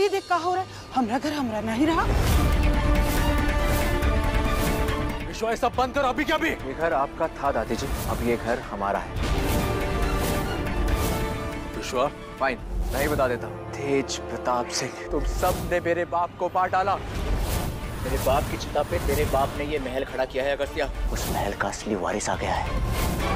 ये देख का हो रहा है? हमरा घर हमरा नहीं रहा। विश्व ये सब बंद कर अभी क्या भी ये घर आपका था दादी जी अब ये घर हमारा है। विश्वा। फाइन नहीं बता देता तेज प्रताप सिंह तुम सबने मेरे बाप को पा डाला। मेरे बाप की चिता पे तेरे बाप ने ये महल खड़ा किया है अगस्त्या। उस महल का असली वारिस आ गया है।